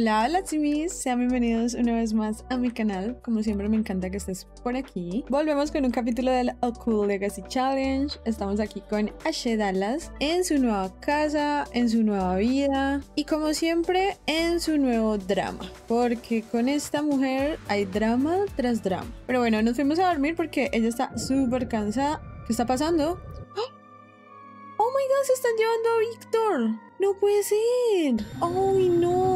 Hola, hola sean bienvenidos una vez más a mi canal. Como siempre me encanta que estés por aquí. Volvemos con un capítulo del Cool Legacy Challenge. Estamos aquí con Ashe Dallas en su nueva casa, en su nueva vida y como siempre en su nuevo drama. Porque con esta mujer hay drama tras drama. Pero bueno, nos fuimos a dormir porque ella está súper cansada. ¿Qué está pasando? ¡Oh my god! ¡Se están llevando a Víctor! ¡No puede ser! ¡Ay, no!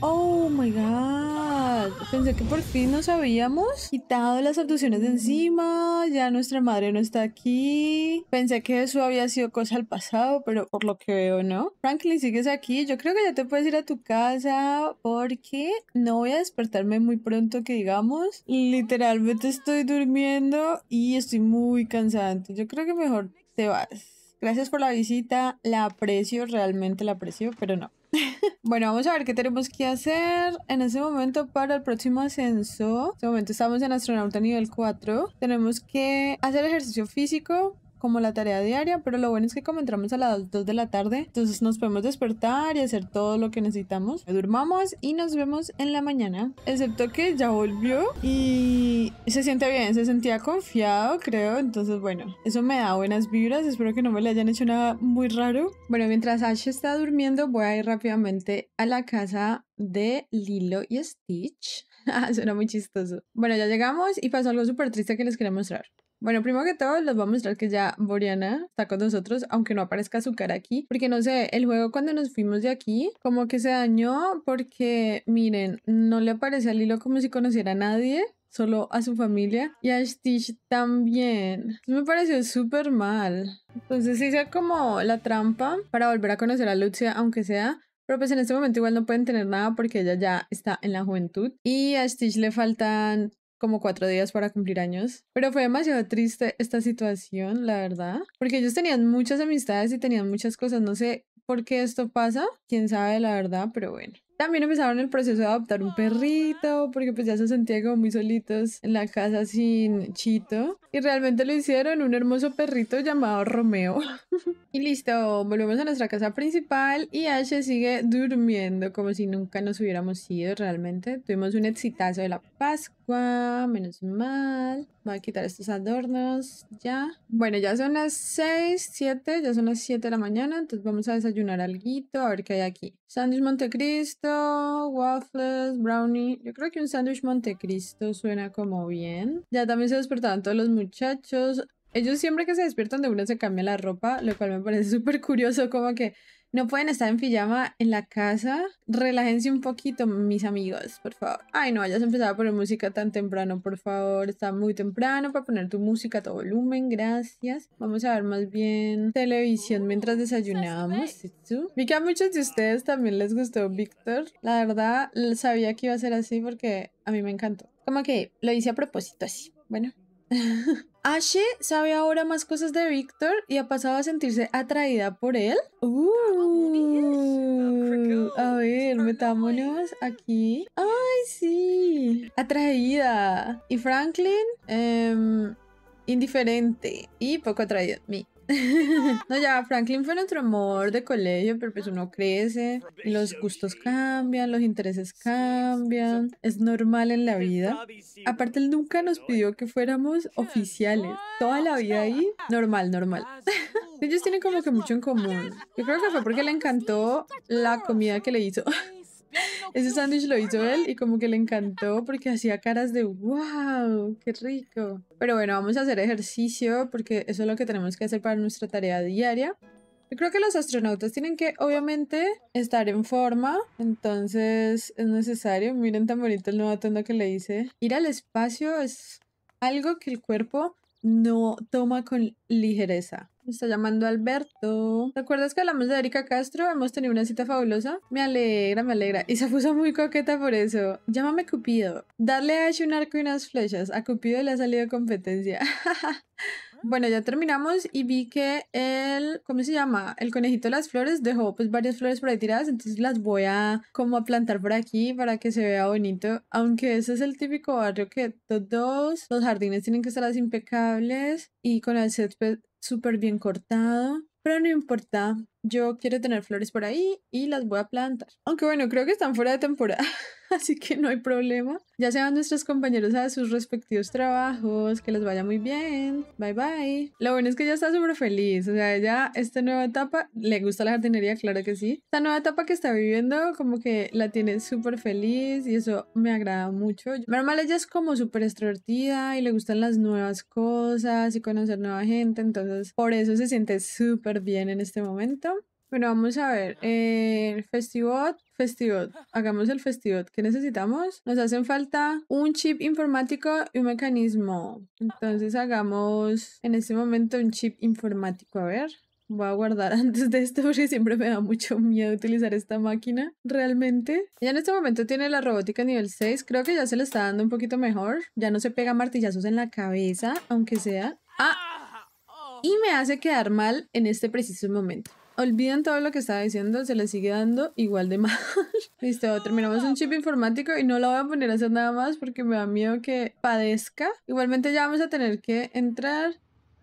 ¡Oh my god! Pensé que por fin nos habíamos quitado las abducciones de encima. Ya nuestra madre no está aquí. Pensé que eso había sido cosa del pasado, pero por lo que veo, ¿no? Franklin, sigues aquí. Yo creo que ya te puedes ir a tu casa porque no voy a despertarme muy pronto, que digamos. Literalmente estoy durmiendo y estoy muy cansada. Yo creo que mejor te vas. Gracias por la visita, la aprecio, realmente la aprecio, pero no. Bueno, vamos a ver qué tenemos que hacer en ese momento para el próximo ascenso. En este momento estamos en astronauta nivel 4. Tenemos que hacer ejercicio físico, como la tarea diaria, pero lo bueno es que como entramos a las 2 de la tarde, entonces nos podemos despertar y hacer todo lo que necesitamos. Durmamos y nos vemos en la mañana, excepto que ya volvió y se siente bien, se sentía confiado, creo, entonces bueno, eso me da buenas vibras, espero que no me le hayan hecho nada muy raro. Bueno, mientras Ash está durmiendo, voy a ir rápidamente a la casa de Lilo y Stitch. Suena muy chistoso. Bueno, ya llegamos y pasó algo súper triste que les quería mostrar. Bueno, primero que todo les voy a mostrar que ya Boriana está con nosotros, aunque no aparezca su cara aquí, porque no sé, el juego cuando nos fuimos de aquí como que se dañó porque miren, no le aparece al hilo como si conociera a nadie, solo a su familia y a Stitch también. Me pareció súper mal. Entonces hice como la trampa para volver a conocer a Lucia, aunque sea. Pero pues en este momento igual no pueden tener nada porque ella ya está en la juventud. Y a Stitch le faltan como cuatro días para cumplir años. Pero fue demasiado triste esta situación, la verdad. Porque ellos tenían muchas amistades y tenían muchas cosas. No sé por qué esto pasa. Quién sabe la verdad, pero bueno. También empezaron el proceso de adoptar un perrito, porque pues ya se sentían como muy solitos en la casa sin Chito. Y realmente lo hicieron, un hermoso perrito llamado Romeo. y listo, volvemos a nuestra casa principal y Ashe sigue durmiendo como si nunca nos hubiéramos ido realmente. Tuvimos un exitazo de la Pascua, menos mal. Voy a quitar estos adornos ya. Bueno, ya son las 6, 7, ya son las 7 de la mañana, entonces vamos a desayunar algo, a ver qué hay aquí. Sándwich Montecristo, waffles, brownie. Yo creo que un sándwich Montecristo suena como bien. Ya también se despertaban todos los muchachos. Ellos siempre que se despiertan de una se cambia la ropa, lo cual me parece súper curioso, como que no pueden estar en pijama en la casa. Relájense un poquito, mis amigos, por favor. Ay, no hayas empezado a poner música tan temprano, por favor. Está muy temprano para poner tu música a todo volumen, gracias. Vamos a ver más bien televisión mientras desayunamos. Vi que a muchos de ustedes también les gustó Víctor. La verdad, sabía que iba a ser así porque a mí me encantó. Como que lo hice a propósito así. Bueno. Ashe sabe ahora más cosas de Víctor y ha pasado a sentirse atraída por él. Uh, a ver, metámonos aquí. ¡Ay, sí! Atraída. Y Franklin, em, indiferente y poco atraído. Mi. no, ya, Franklin fue nuestro amor de colegio, pero pues uno crece los gustos cambian, los intereses cambian. Es normal en la vida. Aparte, él nunca nos pidió que fuéramos oficiales. Toda la vida ahí, normal, normal. Ellos tienen como que mucho en común. Yo creo que fue porque le encantó la comida que le hizo. Ese sándwich lo hizo él y como que le encantó porque hacía caras de wow, qué rico. Pero bueno, vamos a hacer ejercicio porque eso es lo que tenemos que hacer para nuestra tarea diaria. Yo creo que los astronautas tienen que, obviamente, estar en forma. Entonces es necesario. Miren tan bonito el nuevo atuendo que le hice. Ir al espacio es algo que el cuerpo no toma con ligereza. Está llamando Alberto. ¿Te acuerdas que hablamos de Erika Castro? Hemos tenido una cita fabulosa. Me alegra, me alegra. Y se puso muy coqueta por eso. Llámame Cupido. Darle a Ash un arco y unas flechas. A Cupido le ha salido competencia. Bueno, ya terminamos y vi que el, ¿cómo se llama? El conejito de las flores dejó pues varias flores por ahí tiradas, entonces las voy a como a plantar por aquí para que se vea bonito, aunque ese es el típico barrio que todos los jardines tienen que estar así impecables y con el césped súper bien cortado. pero no importa. Yo quiero tener flores por ahí y las voy a plantar. Aunque bueno, creo que están fuera de temporada, así que no hay problema. Ya se van nuestros compañeros a sus respectivos trabajos, que les vaya muy bien. Bye bye. Lo bueno es que ella está súper feliz, o sea, ella, esta nueva etapa, le gusta la jardinería, claro que sí. Esta nueva etapa que está viviendo, como que la tiene súper feliz y eso me agrada mucho. Normal, ella es como súper extrovertida y le gustan las nuevas cosas y conocer nueva gente, entonces por eso se siente súper bien en este momento. Bueno, vamos a ver. Eh, festival, festival. Hagamos el festival. ¿Qué necesitamos? Nos hacen falta un chip informático y un mecanismo. Entonces hagamos en este momento un chip informático. A ver. Voy a guardar antes de esto porque siempre me da mucho miedo utilizar esta máquina. Realmente. Ya en este momento tiene la robótica nivel 6. Creo que ya se le está dando un poquito mejor. Ya no se pega martillazos en la cabeza, aunque sea. Ah. Y me hace quedar mal en este preciso momento. Olviden todo lo que estaba diciendo, se le sigue dando igual de mal. Listo, terminamos un chip informático y no la voy a poner a hacer nada más porque me da miedo que padezca. Igualmente ya vamos a tener que entrar.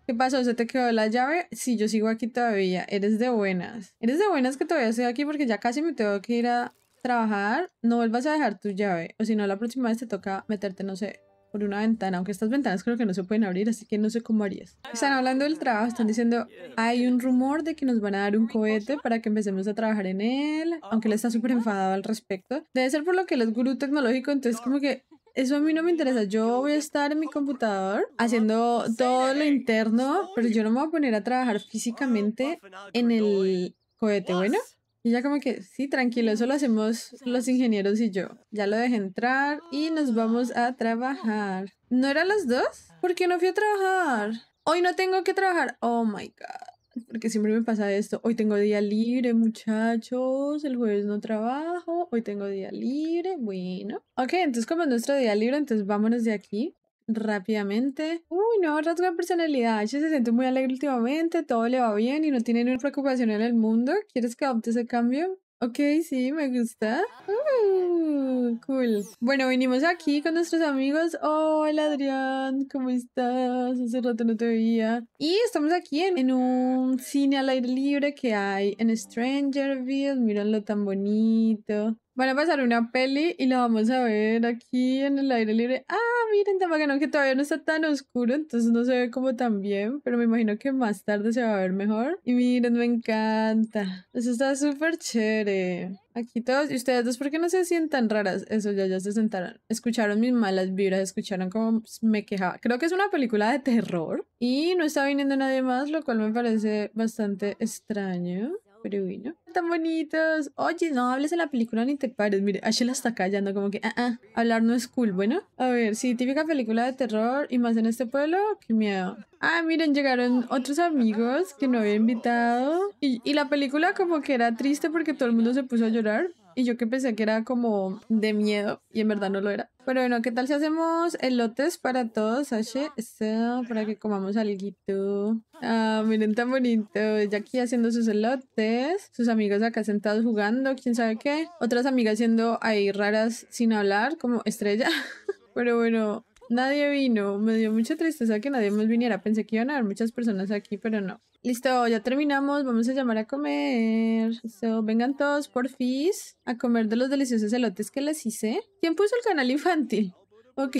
¿Qué pasó? ¿Se te quedó la llave? Sí, yo sigo aquí todavía. Eres de buenas. Eres de buenas que todavía estoy aquí porque ya casi me tengo que ir a trabajar. No vuelvas a dejar tu llave. O si no, la próxima vez te toca meterte, no sé, por una ventana, aunque estas ventanas creo que no se pueden abrir, así que no sé cómo harías. Están hablando del trabajo, están diciendo, hay un rumor de que nos van a dar un cohete para que empecemos a trabajar en él, aunque él está súper enfadado al respecto. Debe ser por lo que él es gurú tecnológico, entonces como que eso a mí no me interesa. Yo voy a estar en mi computador haciendo todo lo interno, pero yo no me voy a poner a trabajar físicamente en el cohete, ¿bueno? Y ya como que, sí, tranquilo, eso lo hacemos los ingenieros y yo. Ya lo dejé entrar y nos vamos a trabajar. ¿No eran las dos? ¿Por qué no fui a trabajar? Hoy no tengo que trabajar. Oh my god. Porque siempre me pasa esto. Hoy tengo día libre, muchachos. El jueves no trabajo. Hoy tengo día libre. Bueno. Ok, entonces como es nuestro día libre, entonces vámonos de aquí rápidamente. Uy, no, de personalidad. Ella se siente muy alegre últimamente, todo le va bien y no tiene ninguna preocupación en el mundo. ¿Quieres que adopte ese cambio? Ok, sí, me gusta. Uh, cool. Bueno, vinimos aquí con nuestros amigos. Hola Adrián, ¿cómo estás? Hace rato no te veía. Y estamos aquí en, en un cine al aire libre que hay en Strangerville. Mírenlo tan bonito. Van a pasar una peli y la vamos a ver aquí en el aire libre. Ah, miren, tan bacano que todavía no está tan oscuro, entonces no se ve como tan bien, pero me imagino que más tarde se va a ver mejor. Y miren, me encanta. Eso está súper chévere. Aquí todos, y ustedes dos, ¿por qué no se sientan raras? Eso ya, ya se sentaron. Escucharon mis malas vibras, escucharon cómo me quejaba. Creo que es una película de terror y no está viniendo nadie más, lo cual me parece bastante extraño. Pero bueno, tan bonitos. Oye, no hables de la película ni te pares. Mire, Ashley está callando como que, ah, ah, hablar no es cool. Bueno, a ver, sí, típica película de terror y más en este pueblo, qué miedo. Ah, miren, llegaron otros amigos que no había invitado. Y, y la película como que era triste porque todo el mundo se puso a llorar. Y yo que pensé que era como de miedo y en verdad no lo era. Pero bueno, ¿qué tal si hacemos elotes para todos, Ashe? Esto, para que comamos algo. Ah, miren tan bonito. Ella haciendo sus elotes. Sus amigos acá sentados jugando, quién sabe qué. Otras amigas siendo ahí raras sin hablar, como estrella. Pero bueno, Nadie vino, me dio mucha tristeza que nadie más viniera. Pensé que iban a haber muchas personas aquí, pero no. Listo, ya terminamos, vamos a llamar a comer. So, vengan todos, por porfis, a comer de los deliciosos elotes que les hice. ¿Quién puso el canal infantil? Ok.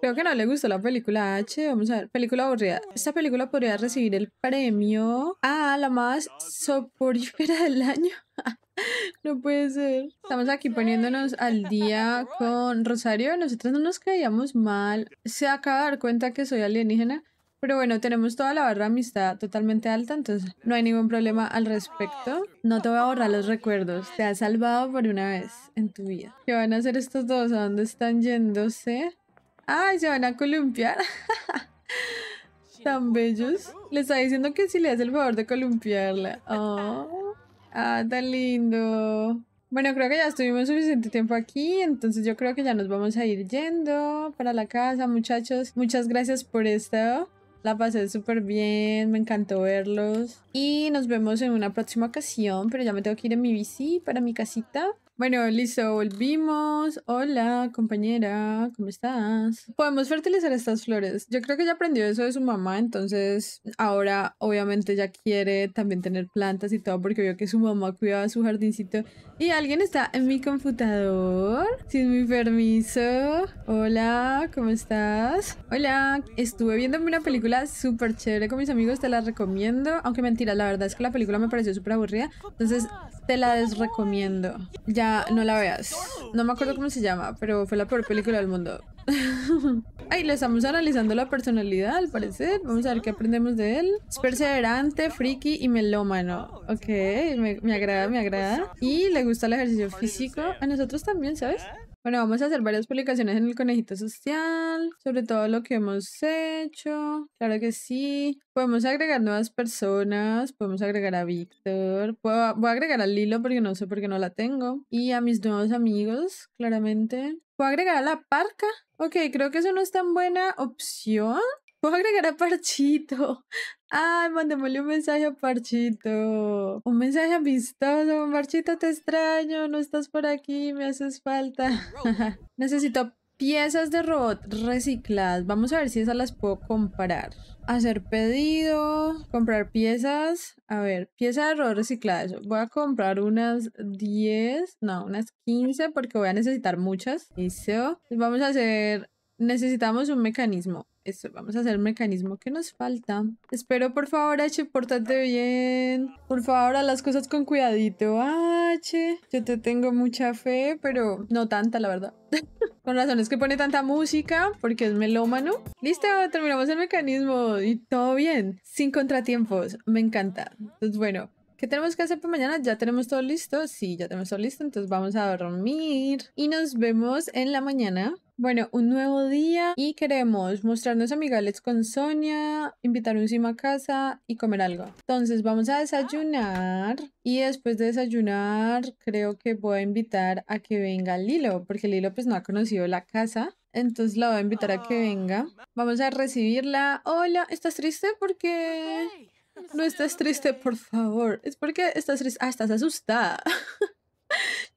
Creo que no le gustó la película H. Vamos a ver. Película aburrida. Esta película podría recibir el premio a la más soporífera del año. no puede ser. Estamos aquí poniéndonos al día con Rosario. Nosotros no nos caíamos mal. Se acaba de dar cuenta que soy alienígena. Pero bueno, tenemos toda la barra de amistad totalmente alta, entonces no hay ningún problema al respecto. No te voy a borrar los recuerdos. Te has salvado por una vez en tu vida. ¿Qué van a hacer estos dos? ¿A dónde están yéndose? ¡Ay, se van a columpiar! Tan bellos. Le está diciendo que si le hace el favor de columpiarla. Oh. Ah, tan lindo. Bueno, creo que ya estuvimos suficiente tiempo aquí, entonces yo creo que ya nos vamos a ir yendo para la casa, muchachos. Muchas gracias por esto. La pasé súper bien, me encantó verlos. Y nos vemos en una próxima ocasión, pero ya me tengo que ir en mi bici para mi casita. Bueno, listo, volvimos. Hola, compañera, ¿cómo estás? Podemos fertilizar estas flores. Yo creo que ya aprendió eso de su mamá, entonces ahora obviamente ya quiere también tener plantas y todo porque vio que su mamá cuidaba su jardincito. Y alguien está en mi computador sin mi permiso. Hola, ¿cómo estás? Hola, estuve viendo una película súper chévere con mis amigos, te la recomiendo. Aunque mentira, la verdad es que la película me pareció súper aburrida. Entonces te la desrecomiendo. Ya no la veas. No me acuerdo cómo se llama, pero fue la peor película del mundo. Ay, le estamos analizando la personalidad, al parecer. Vamos a ver qué aprendemos de él. Es perseverante, friki y melómano. Ok, me, me agrada, me agrada. Y le gusta el ejercicio físico. A nosotros también, ¿sabes? Bueno, vamos a hacer varias publicaciones en el conejito social, sobre todo lo que hemos hecho. Claro que sí. Podemos agregar nuevas personas, podemos agregar a Víctor, voy a agregar a Lilo porque no sé por qué no la tengo. Y a mis nuevos amigos, claramente. ¿Puedo agregar a la parca? Ok, creo que eso no es tan buena opción. Puedo agregar a Parchito. Ay, mandémosle un mensaje a Parchito. Un mensaje amistoso. Parchito, te extraño. No estás por aquí. Me haces falta. Necesito piezas de robot recicladas. Vamos a ver si esas las puedo comprar. Hacer pedido. Comprar piezas. A ver, piezas de robot recicladas. Voy a comprar unas 10. No, unas 15 porque voy a necesitar muchas. Listo. Vamos a hacer necesitamos un mecanismo. Eso, vamos a hacer el mecanismo que nos falta. Espero, por favor, H, pórtate bien. Por favor, haz las cosas con cuidadito, H. Yo te tengo mucha fe, pero no tanta, la verdad. con razón es que pone tanta música, porque es melómano. Listo, terminamos el mecanismo y todo bien, sin contratiempos. Me encanta. Entonces, bueno, ¿Qué tenemos que hacer para mañana? ¿Ya tenemos todo listo? Sí, ya tenemos todo listo. Entonces vamos a dormir. Y nos vemos en la mañana. Bueno, un nuevo día y queremos mostrarnos amigables con Sonia, invitar un cima a casa y comer algo. Entonces vamos a desayunar y después de desayunar creo que voy a invitar a que venga Lilo, porque Lilo pues no ha conocido la casa. Entonces la voy a invitar a que venga. Vamos a recibirla. Hola, ¿estás triste? Porque... No estás triste, por favor. Es porque estás triste. Ah, estás asustada.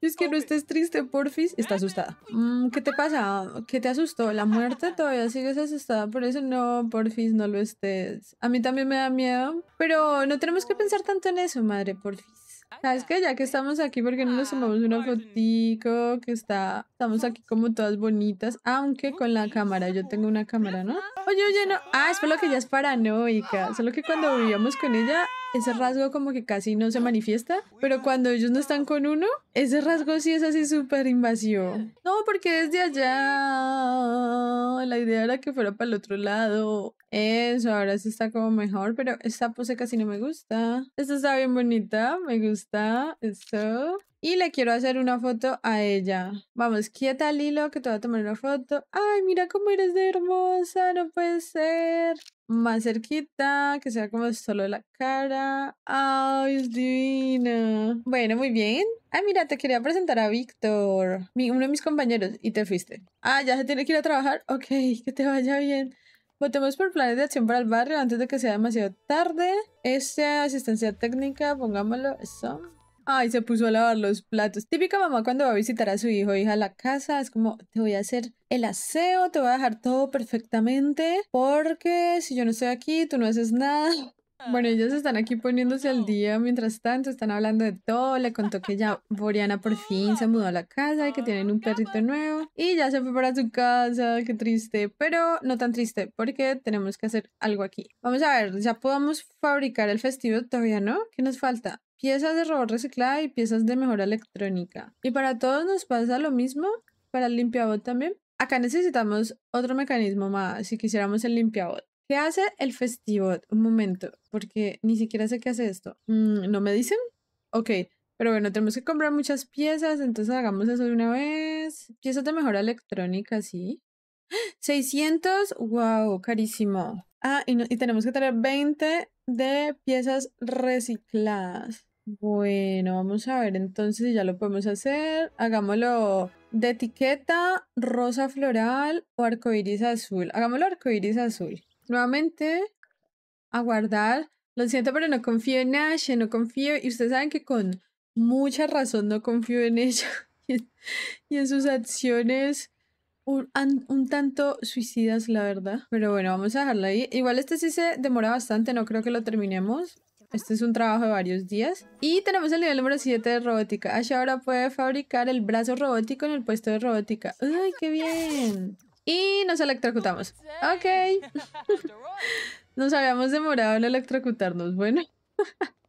Es que no estés triste, porfis. Está asustada. Mm, ¿Qué te pasa? ¿Qué te asustó? ¿La muerte? ¿Todavía sigues asustada? Por eso no, porfis, no lo estés. A mí también me da miedo. Pero no tenemos que pensar tanto en eso, madre, porfis. ¿Sabes qué? Ya que estamos aquí, porque no nos tomamos una fotico? Que está, estamos aquí como todas bonitas, aunque con la cámara, yo tengo una cámara, ¿no? Oye, oye, no. Ah, es por lo que ella es paranoica. Solo que cuando vivíamos con ella, ese rasgo como que casi no se manifiesta, pero cuando ellos no están con uno, ese rasgo sí es así súper invasivo. No, porque desde allá la idea era que fuera para el otro lado. Eso, ahora sí está como mejor, pero esta pose casi no me gusta. Esta está bien bonita, me gusta. Esto. Y le quiero hacer una foto a ella. Vamos, quieta Lilo, que te voy a tomar una foto. Ay, mira cómo eres de hermosa, no puede ser. Más cerquita, que sea como solo la cara. Ay, es divina. Bueno, muy bien. Ay, mira, te quería presentar a Víctor, uno de mis compañeros, y te fuiste. Ah, ya se tiene que ir a trabajar. Ok, que te vaya bien. Votemos por planes de acción para el barrio antes de que sea demasiado tarde. Este, asistencia técnica, pongámoslo. Eso. Ay, se puso a lavar los platos. Típica mamá cuando va a visitar a su hijo o hija a la casa, es como, te voy a hacer el aseo, te voy a dejar todo perfectamente, porque si yo no estoy aquí, tú no haces nada. Bueno, ellos están aquí poniéndose al día mientras tanto, están hablando de todo. Le contó que ya Boriana por fin se mudó a la casa y que tienen un perrito nuevo. Y ya se fue para su casa, qué triste, pero no tan triste porque tenemos que hacer algo aquí. Vamos a ver, ya podemos fabricar el festivo, todavía no. ¿Qué nos falta? piezas de robot reciclada y piezas de mejora electrónica. Y para todos nos pasa lo mismo, para el limpiabot también. Acá necesitamos otro mecanismo más si quisiéramos el limpiabot. ¿Qué hace el Festivot? Un momento, porque ni siquiera sé qué hace esto. Mm, ¿No me dicen? Ok, pero bueno, tenemos que comprar muchas piezas, entonces hagamos eso de una vez. Piezas de mejora electrónica, sí. 600, wow, carísimo. Ah, y, y tenemos que tener 20 de piezas recicladas. Bueno, vamos a ver entonces si ya lo podemos hacer. Hagámoslo de etiqueta rosa floral o arcoiris azul. Hagámoslo arcoiris azul. Nuevamente, a guardar. Lo siento, pero no confío en Ashe, no confío. Y ustedes saben que con mucha razón no confío en ella. y en sus acciones un, un, tanto suicidas, la verdad. Pero bueno, vamos a dejarlo ahí. Igual este sí se demora bastante, no creo que lo terminemos. Este es un trabajo de varios días. Y tenemos el nivel número 7 de robótica. Ash ahora puede fabricar el brazo robótico en el puesto de robótica. ¡Ay, qué bien! Y nos electrocutamos. Ok. nos habíamos demorado en electrocutarnos. Bueno.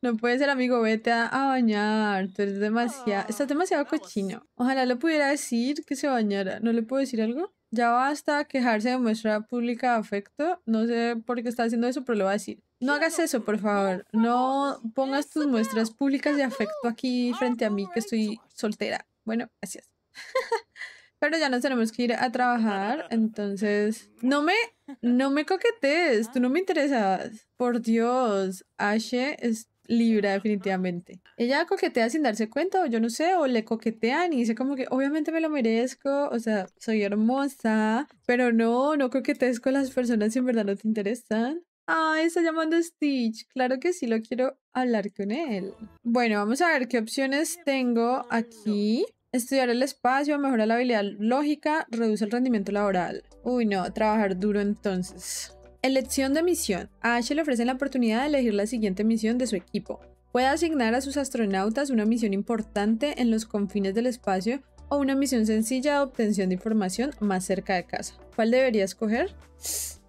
No puede ser, amigo, vete a, bañar. Tú eres demasiado. Estás demasiado cochino. Ojalá le pudiera decir que se bañara. ¿No le puedo decir algo? Ya basta quejarse de muestra pública de afecto. No sé por qué está haciendo eso, pero le voy a decir. No hagas eso, por favor. No pongas tus muestras públicas de afecto aquí frente a mí, que estoy soltera. Bueno, gracias. Pero ya nos tenemos que ir a trabajar, entonces no me, no me coquetes, tú no me interesas. Por Dios, Ashe es libre definitivamente. Ella coquetea sin darse cuenta, o yo no sé, o le coquetean y dice como que obviamente me lo merezco, o sea, soy hermosa, pero no, no coquetees con las personas si en verdad no te interesan. Ah, está llamando a Stitch. Claro que sí, lo quiero hablar con él. Bueno, vamos a ver qué opciones tengo aquí. Estudiar el espacio, mejora la habilidad lógica, reduce el rendimiento laboral. Uy, no, trabajar duro entonces. Elección de misión. A Ash le ofrecen la oportunidad de elegir la siguiente misión de su equipo. Puede asignar a sus astronautas una misión importante en los confines del espacio o una misión sencilla de obtención de información más cerca de casa. ¿Cuál debería escoger?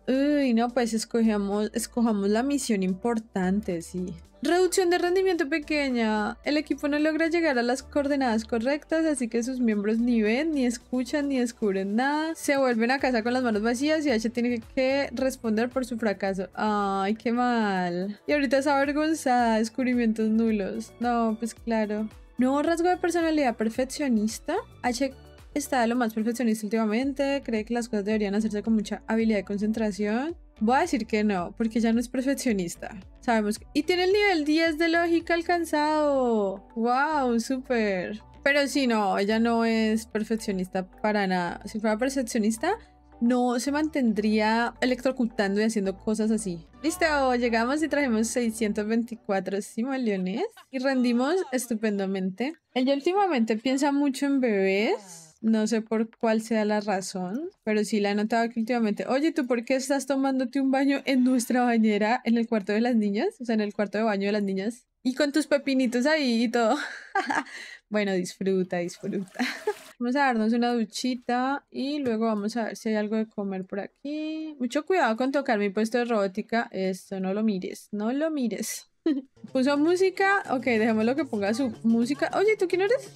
Uy, no, pues escogemos, escojamos la misión importante, sí. Reducción de rendimiento pequeña. El equipo no logra llegar a las coordenadas correctas, así que sus miembros ni ven, ni escuchan, ni descubren nada. Se vuelven a casa con las manos vacías y H tiene que responder por su fracaso. Ay, qué mal. Y ahorita es avergonzada, descubrimientos nulos. No, pues claro. Nuevo rasgo de personalidad perfeccionista. H está lo más perfeccionista últimamente, cree que las cosas deberían hacerse con mucha habilidad y concentración. Voy a decir que no, porque ya no es perfeccionista. Sabemos que... Y tiene el nivel 10 de lógica alcanzado. ¡Wow! ¡Súper! Pero sí, no, ella no es perfeccionista para nada. Si fuera perfeccionista, no se mantendría electrocutando y haciendo cosas así. Listo, llegamos y trajimos 624 simoleones y rendimos estupendamente. Ella últimamente piensa mucho en bebés no sé por cuál sea la razón, pero sí la he notado que últimamente, oye, ¿tú por qué estás tomándote un baño en nuestra bañera en el cuarto de las niñas? O sea, en el cuarto de baño de las niñas. Y con tus pepinitos ahí y todo. bueno, disfruta, disfruta. vamos a darnos una duchita y luego vamos a ver si hay algo de comer por aquí. Mucho cuidado con tocar mi puesto de robótica. Esto, no lo mires, no lo mires. Puso música. Ok, dejémoslo que ponga su música. Oye, ¿tú quién eres?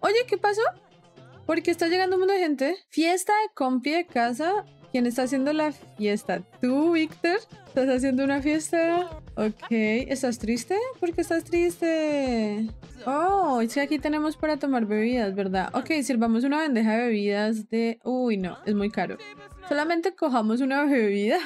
Oye, ¿qué pasó? Porque está llegando un montón de gente. Fiesta de compi de casa. ¿Quién está haciendo la fiesta? ¿Tú, Víctor? ¿Estás haciendo una fiesta? Ok. ¿Estás triste? ¿Por qué estás triste? Oh, es que aquí tenemos para tomar bebidas, ¿verdad? Ok, sirvamos una bandeja de bebidas de... Uy, no, es muy caro. Solamente cojamos una bebida.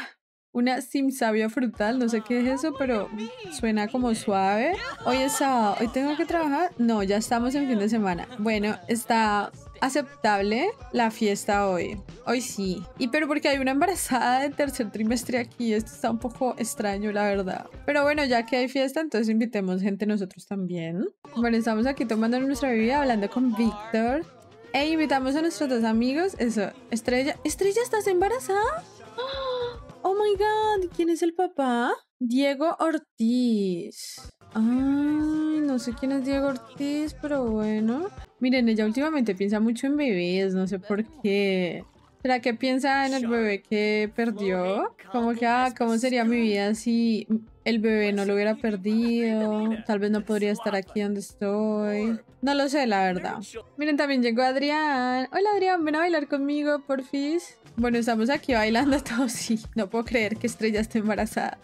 Una simsavia frutal, no sé qué es eso, pero suena como suave. Hoy es sábado, ¿hoy tengo que trabajar? No, ya estamos en fin de semana. Bueno, está aceptable la fiesta hoy. Hoy sí. Y pero porque hay una embarazada de tercer trimestre aquí, esto está un poco extraño, la verdad. Pero bueno, ya que hay fiesta, entonces invitemos gente nosotros también. Bueno, estamos aquí tomando nuestra bebida, hablando con Víctor. E invitamos a nuestros dos amigos. Eso, Estrella. ¿Estrella estás embarazada? Oh my god, ¿quién es el papá? Diego Ortiz. Ay, no sé quién es Diego Ortiz, pero bueno. Miren, ella últimamente piensa mucho en bebés, no sé por qué. ¿Será que piensa en el bebé que perdió? Como que, ah, ¿cómo sería mi vida si el bebé no lo hubiera perdido? Tal vez no podría estar aquí donde estoy. No lo sé, la verdad. Miren, también llegó Adrián. Hola, Adrián, ven a bailar conmigo, porfis. Bueno, estamos aquí bailando todos Sí, no puedo creer que Estrella esté embarazada.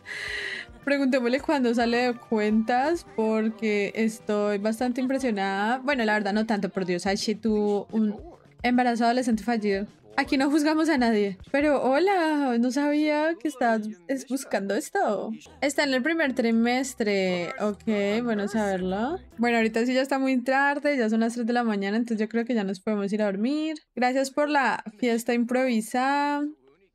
Preguntémosle cuándo sale de cuentas porque estoy bastante impresionada. Bueno, la verdad no tanto, por Dios, Aishi tuvo un embarazo adolescente fallido. Aquí no juzgamos a nadie. Pero hola, no sabía que estabas buscando esto. Está en el primer trimestre. Ok, bueno saberlo. Bueno, ahorita sí ya está muy tarde, ya son las 3 de la mañana, entonces yo creo que ya nos podemos ir a dormir. Gracias por la fiesta improvisada.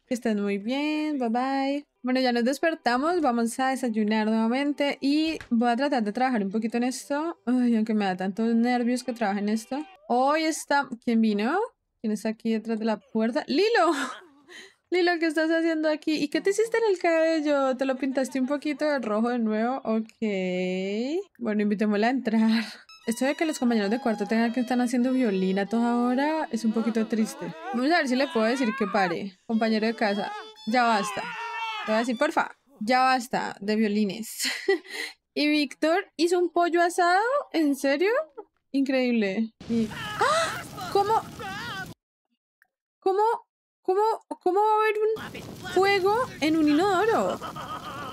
Que estén muy bien. Bye bye. Bueno, ya nos despertamos, vamos a desayunar nuevamente y voy a tratar de trabajar un poquito en esto. Ay, aunque me da tantos nervios que trabaje en esto. Hoy está... ¿Quién vino? ¿Quién está aquí detrás de la puerta? ¡Lilo! Lilo, ¿qué estás haciendo aquí? ¿Y qué te hiciste en el cabello? ¿Te lo pintaste un poquito de rojo de nuevo? Ok. Bueno, invitémosla a entrar. Esto de que los compañeros de cuarto tengan que estar haciendo violín a toda hora es un poquito triste. Vamos a ver si le puedo decir que pare. Compañero de casa, ya basta. Te voy a decir, porfa, ya basta de violines. y Víctor hizo un pollo asado, ¿en serio? Increíble. ¡Ah! ¿Cómo? ¿Cómo? ¿Cómo? ¿Cómo va a haber un fuego en un inodoro?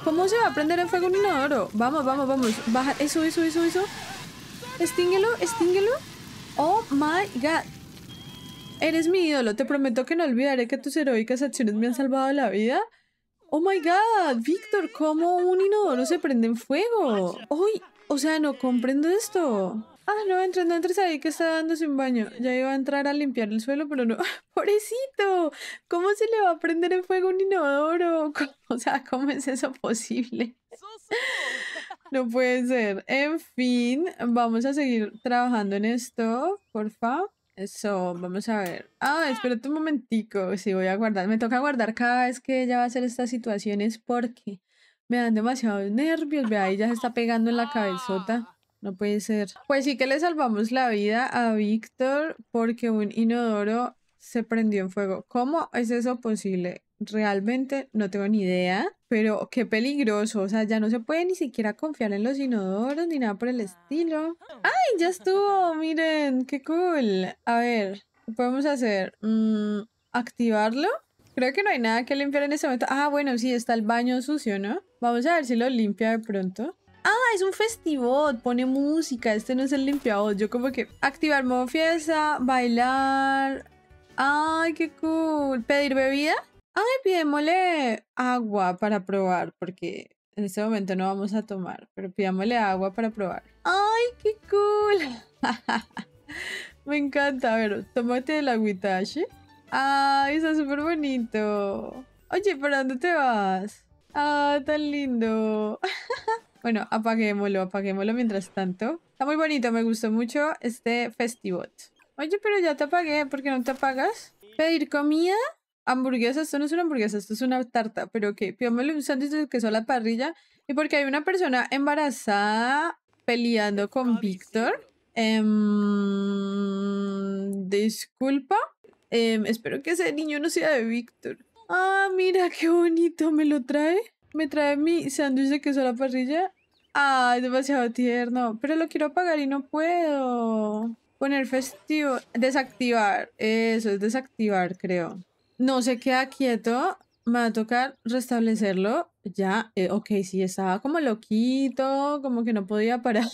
¿Cómo se va a prender el fuego en un inodoro? Vamos, vamos, vamos. Baja. Eso, eso, eso, eso. Estínguelo, estínguelo. Oh my god. Eres mi ídolo. Te prometo que no olvidaré que tus heroicas acciones me han salvado la vida. Oh my god, Víctor, ¿cómo un inodoro se prende en fuego? Uy, o sea, no comprendo esto. Ah, no entres, no entres ahí que está dándose un baño. Ya iba a entrar a limpiar el suelo, pero no. ¡Pobrecito! ¿Cómo se le va a prender en fuego un inodoro? O sea, ¿cómo es eso posible? No puede ser. En fin, vamos a seguir trabajando en esto, porfa. Eso, vamos a ver. Ah, espérate un momentico. Sí, voy a guardar. Me toca guardar cada vez que ella va a hacer estas situaciones porque me dan demasiados nervios. Vea, ahí ya se está pegando en la cabezota. No puede ser. Pues sí que le salvamos la vida a Víctor porque un inodoro se prendió en fuego. ¿Cómo es eso posible? Realmente no tengo ni idea, pero qué peligroso. O sea, ya no se puede ni siquiera confiar en los inodoros ni nada por el estilo. ¡Ay, ya estuvo! Miren, qué cool. A ver, ¿qué podemos hacer? Mm, ¿Activarlo? Creo que no hay nada que limpiar en ese momento. Ah, bueno, sí, está el baño sucio, ¿no? Vamos a ver si lo limpia de pronto. Ah, es un festival, pone música, este no es el limpiado. Yo como que activar modo fiesta, bailar. Ay, qué cool. ¿Pedir bebida? Ay, pidémosle agua para probar, porque en este momento no vamos a tomar, pero pidámosle agua para probar. Ay, qué cool. Me encanta. A ver, tómate el agüita, Ay, está súper bonito. Oye, ¿para dónde te vas? Ah, tan lindo. Bueno, apaguémoslo, apaguémoslo mientras tanto. Está muy bonito, me gustó mucho este festival. Oye, pero ya te apagué, ¿por qué no te apagas? ¿Pedir comida? Hamburguesa, esto no es una hamburguesa, esto es una tarta, pero ok, pidámosle un sándwich de queso a la parrilla. Y porque hay una persona embarazada peleando con Víctor. Em, disculpa. Em, espero que ese niño no sea de Víctor. Ah, mira qué bonito, ¿me lo trae? me trae mi sándwich de queso a la parrilla. Ay, es demasiado tierno. Pero lo quiero apagar y no puedo. Poner festivo. Desactivar. Eso es desactivar, creo. No se queda quieto. Me va a tocar restablecerlo. Ya, eh, ok, sí, estaba como loquito, como que no podía parar.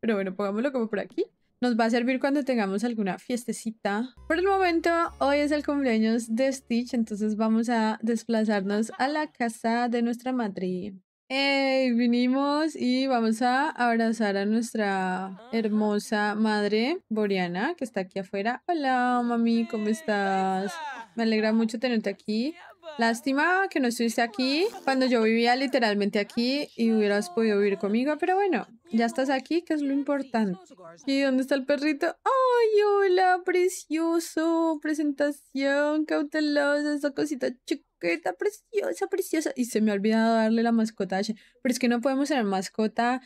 Pero bueno, pongámoslo como por aquí. Nos va a servir cuando tengamos alguna fiestecita. Por el momento, hoy es el cumpleaños de Stitch, entonces vamos a desplazarnos a la casa de nuestra madre. Hey, vinimos y vamos a abrazar a nuestra hermosa madre, Boriana, que está aquí afuera. Hola, mami, ¿cómo estás? Me alegra mucho tenerte aquí. Lástima que no estuviste aquí cuando yo vivía literalmente aquí y hubieras podido vivir conmigo, pero bueno, ya estás aquí, que es lo importante. ¿Y dónde está el perrito? ¡Ay, hola, precioso! Presentación cautelosa, esa cosita chiquita, preciosa, preciosa. Y se me ha olvidado darle la mascota a Pero es que no podemos tener mascota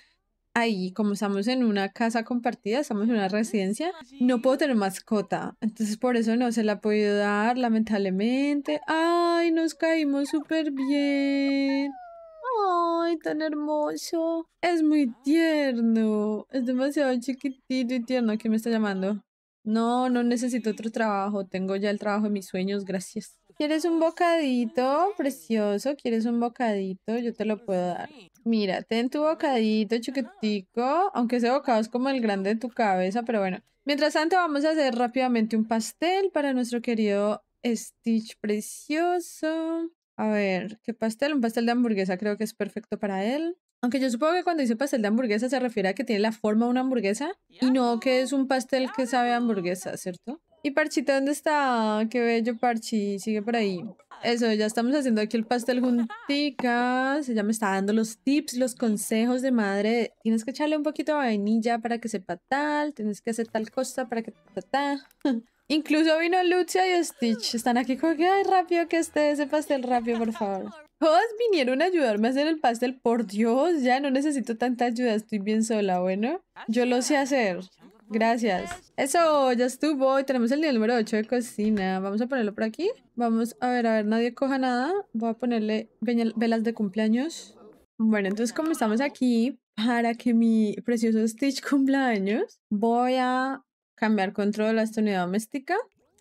ahí, como estamos en una casa compartida, estamos en una residencia, no puedo tener mascota. Entonces por eso no se la podido dar, lamentablemente. ¡Ay, nos caímos súper bien! ¡Ay, tan hermoso! Es muy tierno. Es demasiado chiquitito y tierno. ¿Quién me está llamando? No, no necesito otro trabajo. Tengo ya el trabajo de mis sueños, gracias. ¿Quieres un bocadito precioso? ¿Quieres un bocadito? Yo te lo puedo dar. Mira, ten tu bocadito chiquitico, aunque ese bocado es como el grande de tu cabeza, pero bueno. Mientras tanto, vamos a hacer rápidamente un pastel para nuestro querido Stitch precioso. A ver, ¿qué pastel? Un pastel de hamburguesa creo que es perfecto para él. Aunque yo supongo que cuando dice pastel de hamburguesa se refiere a que tiene la forma de una hamburguesa y no que es un pastel que sabe hamburguesa, ¿cierto? ¿Y Parchita dónde está? Qué bello Parchi, sigue por ahí. Eso, ya estamos haciendo aquí el pastel junticas. Ella me está dando los tips, los consejos de madre. Tienes que echarle un poquito de vainilla para que sepa tal. Tienes que hacer tal cosa para que ta, ta. Incluso vino Lucia y Stitch. Están aquí como ay, rápido que esté ese pastel rápido, por favor. Todos vinieron a ayudarme a hacer el pastel. Por Dios, ya no necesito tanta ayuda. Estoy bien sola, bueno. Yo lo sé hacer. Gracias. Eso, ya estuvo. Tenemos el nivel número 8 de cocina. Vamos a ponerlo por aquí. Vamos a ver, a ver, nadie coja nada. Voy a ponerle velas de cumpleaños. Bueno, entonces como estamos aquí para que mi precioso Stitch cumpleaños, voy a cambiar control de la unidad doméstica.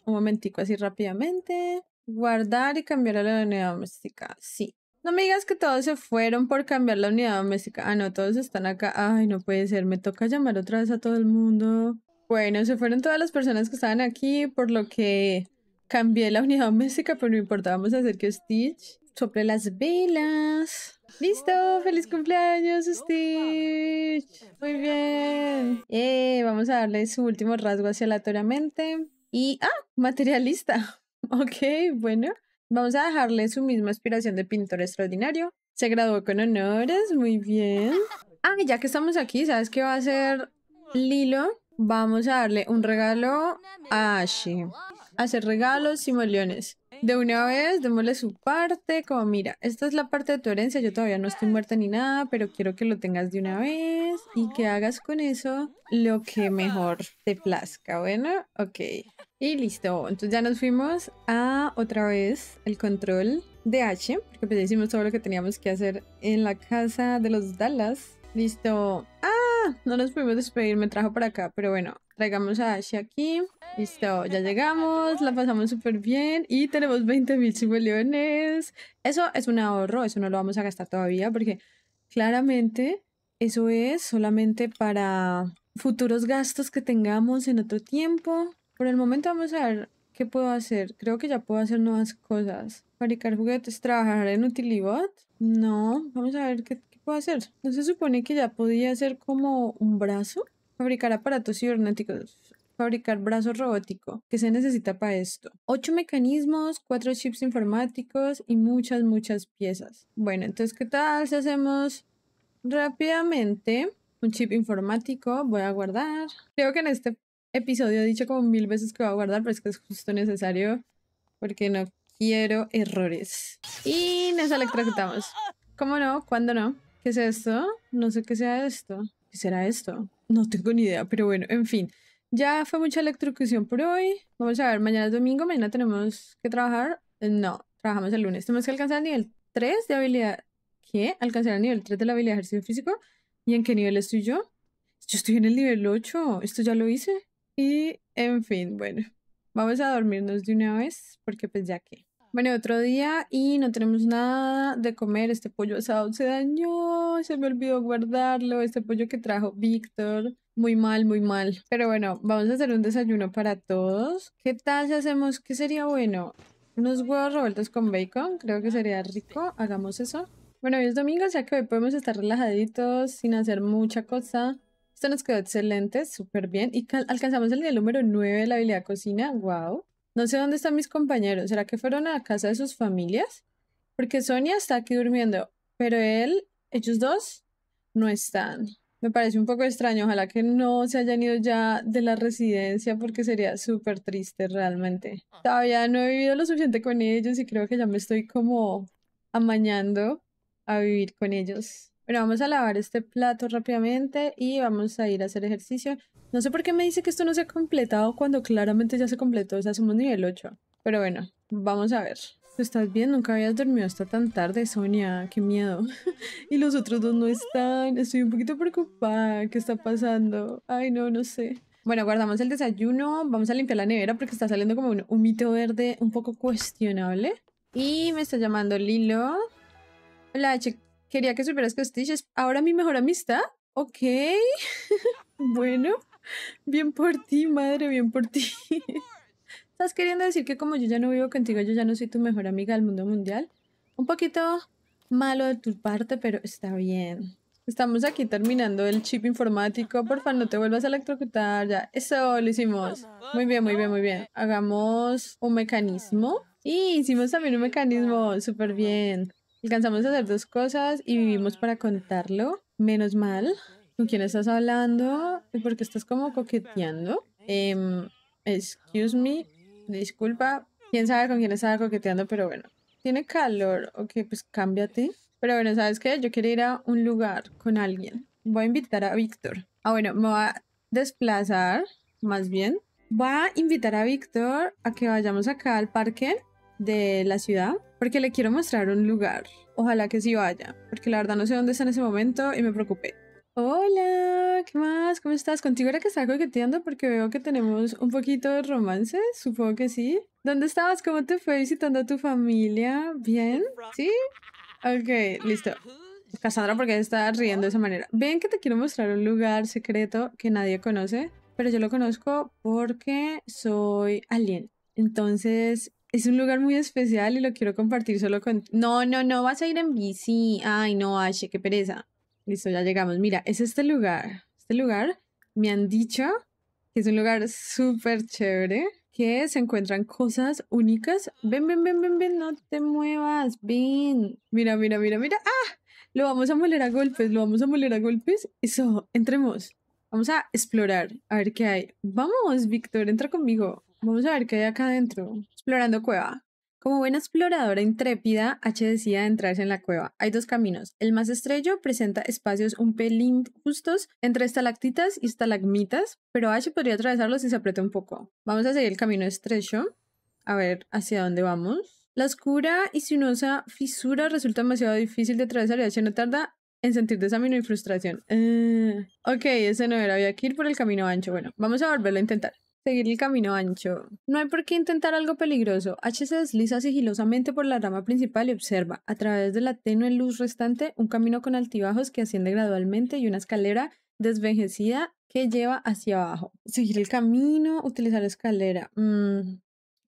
Un momentico así rápidamente. Guardar y cambiar a la unidad doméstica. Sí. No me digas que todos se fueron por cambiar la unidad doméstica. Ah, no, todos están acá. Ay, no puede ser. Me toca llamar otra vez a todo el mundo. Bueno, se fueron todas las personas que estaban aquí, por lo que cambié la unidad doméstica, pero no importa. Vamos a hacer que Stitch sople las velas. ¡Listo! ¡Feliz cumpleaños, Stitch! Muy bien. Eh, vamos a darle su último rasgo así aleatoriamente. Y, ah, materialista. Ok, bueno. Vamos a dejarle su misma aspiración de pintor extraordinario. Se graduó con honores, muy bien. Ah, ya que estamos aquí, ¿sabes qué va a hacer Lilo? Vamos a darle un regalo a Ashi. Hacer regalos y moliones. De una vez, démosle su parte, como mira, esta es la parte de tu herencia, yo todavía no estoy muerta ni nada, pero quiero que lo tengas de una vez y que hagas con eso lo que mejor te plazca, bueno, ok. Y listo, entonces ya nos fuimos a otra vez el control de H, porque pues hicimos todo lo que teníamos que hacer en la casa de los Dallas. Listo. Ah, no nos pudimos despedir, me trajo para acá, pero bueno, traigamos a Ashi aquí. Listo, ya llegamos, la pasamos súper bien y tenemos 20 mil simoleones. Eso es un ahorro, eso no lo vamos a gastar todavía porque claramente eso es solamente para futuros gastos que tengamos en otro tiempo. Por el momento vamos a ver qué puedo hacer. Creo que ya puedo hacer nuevas cosas. Fabricar juguetes, trabajar en Utilibot. No, vamos a ver qué, qué puedo hacer. ¿No se supone que ya podía hacer como un brazo? Fabricar aparatos cibernéticos. Fabricar brazo robótico. ¿Qué se necesita para esto? Ocho mecanismos, cuatro chips informáticos y muchas, muchas piezas. Bueno, entonces, ¿qué tal si hacemos rápidamente un chip informático? Voy a guardar. Creo que en este episodio he dicho como mil veces que voy a guardar, pero es que es justo necesario porque no quiero errores. Y nos electrocutamos. ¿Cómo no? ¿Cuándo no? ¿Qué es esto? No sé qué sea esto. ¿Qué será esto? No tengo ni idea, pero bueno, en fin. Ya fue mucha electrocución por hoy. Vamos a ver, mañana es domingo, mañana tenemos que trabajar. No, trabajamos el lunes. Tenemos que alcanzar el nivel 3 de habilidad. ¿Qué? Alcanzar el nivel 3 de la habilidad de ejercicio físico. ¿Y en qué nivel estoy yo? Yo estoy en el nivel 8. Esto ya lo hice. Y, en fin, bueno, vamos a dormirnos de una vez porque pues ya que. Bueno, otro día y no tenemos nada de comer. Este pollo asado se dañó, se me olvidó guardarlo. Este pollo que trajo Víctor, muy mal, muy mal. Pero bueno, vamos a hacer un desayuno para todos. ¿Qué tal si hacemos? ¿Qué sería bueno? Unos huevos revueltos con bacon, creo que sería rico. Hagamos eso. Bueno, hoy es domingo, ya que hoy podemos estar relajaditos sin hacer mucha cosa. Esto nos quedó excelente, súper bien. Y alcanzamos el nivel número 9 de la habilidad cocina. ¡Wow! No sé dónde están mis compañeros. ¿Será que fueron a la casa de sus familias? Porque Sonia está aquí durmiendo, pero él, ellos dos, no están. Me parece un poco extraño. Ojalá que no se hayan ido ya de la residencia porque sería súper triste realmente. Todavía no he vivido lo suficiente con ellos y creo que ya me estoy como amañando a vivir con ellos. Bueno, vamos a lavar este plato rápidamente y vamos a ir a hacer ejercicio. No sé por qué me dice que esto no se ha completado cuando claramente ya se completó, o sea, somos nivel 8. Pero bueno, vamos a ver. ¿Estás bien? Nunca habías dormido hasta tan tarde, Sonia. Qué miedo. y los otros dos no están. Estoy un poquito preocupada. ¿Qué está pasando? Ay, no, no sé. Bueno, guardamos el desayuno. Vamos a limpiar la nevera porque está saliendo como un humito verde un poco cuestionable. Y me está llamando Lilo. Hola, chica Quería que supieras que Stitch es ahora mi mejor amistad. Ok. bueno, bien por ti, madre, bien por ti. ¿Estás queriendo decir que como yo ya no vivo contigo, yo ya no soy tu mejor amiga del mundo mundial? Un poquito malo de tu parte, pero está bien. Estamos aquí terminando el chip informático. Porfa, no te vuelvas a electrocutar. Ya, eso lo hicimos. Muy bien, muy bien, muy bien. Hagamos un mecanismo. Y hicimos también un mecanismo. Súper bien. Alcanzamos a hacer dos cosas y vivimos para contarlo. Menos mal. ¿Con quién estás hablando? ¿Y por qué estás como coqueteando? Em, excuse me. Disculpa. Quién sabe con quién estaba coqueteando, pero bueno. Tiene calor. Ok, pues cámbiate. Pero bueno, ¿sabes qué? Yo quiero ir a un lugar con alguien. Voy a invitar a Víctor. Ah, bueno, me voy a desplazar, más bien. Voy a invitar a Víctor a que vayamos acá al parque de la ciudad porque le quiero mostrar un lugar. Ojalá que sí vaya, porque la verdad no sé dónde está en ese momento y me preocupé. Hola, ¿qué más? ¿Cómo estás? Contigo era que estaba coqueteando porque veo que tenemos un poquito de romance, supongo que sí. ¿Dónde estabas? ¿Cómo te fue visitando a tu familia? ¿Bien? ¿Sí? Ok, listo. Cassandra, ¿por qué está riendo de esa manera? Ven que te quiero mostrar un lugar secreto que nadie conoce, pero yo lo conozco porque soy alien. Entonces, es un lugar muy especial y lo quiero compartir solo con... No, no, no, vas a ir en bici. Ay, no, Ashe, qué pereza. Listo, ya llegamos. Mira, es este lugar. Este lugar me han dicho que es un lugar súper chévere que se encuentran cosas únicas. Ven, ven, ven, ven, ven, no te muevas, ven. Mira, mira, mira, mira. ¡Ah! Lo vamos a moler a golpes, lo vamos a moler a golpes. Eso, entremos. Vamos a explorar, a ver qué hay. Vamos, Víctor, entra conmigo. Vamos a ver qué hay acá adentro. Explorando cueva. Como buena exploradora intrépida, H decide adentrarse en la cueva. Hay dos caminos. El más estrello presenta espacios un pelín justos entre estalactitas y estalagmitas, pero H podría atravesarlos si se aprieta un poco. Vamos a seguir el camino estrecho, a ver hacia dónde vamos. La oscura y sinuosa fisura resulta demasiado difícil de atravesar y H no tarda en sentir desánimo y frustración. Uh, ok, ese no era. Había que ir por el camino ancho. Bueno, vamos a volverlo a intentar. Seguir el camino ancho. No hay por qué intentar algo peligroso. H se desliza sigilosamente por la rama principal y observa, a través de la tenue luz restante, un camino con altibajos que asciende gradualmente y una escalera desvejecida que lleva hacia abajo. Seguir el camino, utilizar la escalera. Mm,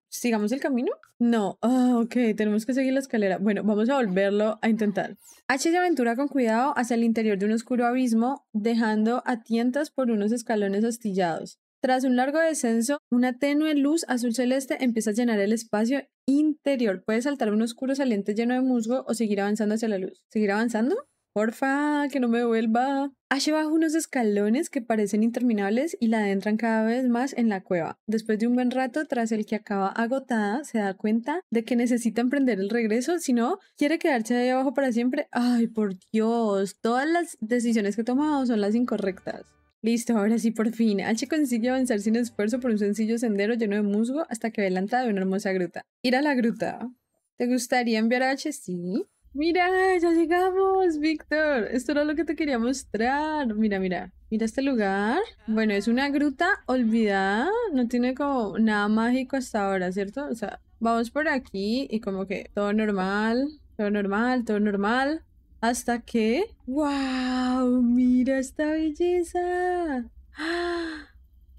¿Sigamos el camino? No. Ah, ok, tenemos que seguir la escalera. Bueno, vamos a volverlo a intentar. H se aventura con cuidado hacia el interior de un oscuro abismo, dejando a tientas por unos escalones astillados. Tras un largo descenso, una tenue luz azul celeste empieza a llenar el espacio interior. Puede saltar un oscuro saliente lleno de musgo o seguir avanzando hacia la luz. ¿Seguir avanzando? Porfa, que no me vuelva. Ash baja unos escalones que parecen interminables y la adentran cada vez más en la cueva. Después de un buen rato, tras el que acaba agotada, se da cuenta de que necesita emprender el regreso, si no, quiere quedarse ahí abajo para siempre. Ay, por Dios, todas las decisiones que he tomado son las incorrectas. Listo, ahora sí, por fin. H consigue avanzar sin esfuerzo por un sencillo sendero lleno de musgo hasta que ve de una hermosa gruta. Ir a la gruta. ¿Te gustaría enviar a H? Sí. Mira, ya llegamos, Víctor. Esto era lo que te quería mostrar. Mira, mira. Mira este lugar. Bueno, es una gruta olvidada. No tiene como nada mágico hasta ahora, ¿cierto? O sea, vamos por aquí y como que todo normal, todo normal, todo normal. Hasta que... ¡Wow! ¡Mira esta belleza! ¡Ah!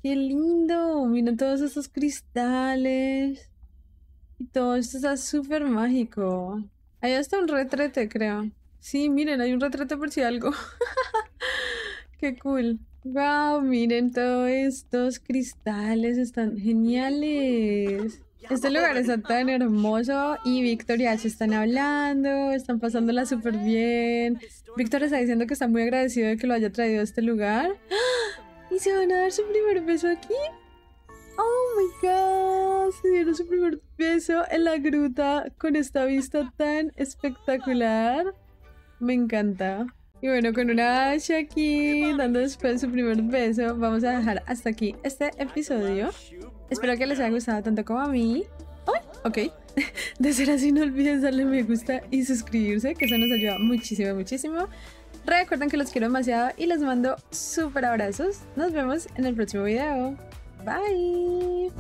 ¡Qué lindo! Mira todos esos cristales. Y todo esto está súper mágico. Ahí está un retrete, creo. Sí, miren, hay un retrete por si algo. ¡Qué cool! ¡Wow! Miren todos estos cristales, están geniales. Este lugar está tan hermoso y Víctor y H están hablando, están pasándola súper bien. Víctor está diciendo que está muy agradecido de que lo haya traído a este lugar. ¿Y se van a dar su primer beso aquí? ¡Oh, my God! Se dieron su primer beso en la gruta con esta vista tan espectacular. Me encanta. Y bueno, con una H aquí dando después su primer beso, vamos a dejar hasta aquí este episodio. Espero que les haya gustado tanto como a mí. ¡Ay! Ok. De ser así, no olviden darle me gusta y suscribirse, que eso nos ayuda muchísimo, muchísimo. Recuerden que los quiero demasiado y les mando súper abrazos. Nos vemos en el próximo video. Bye.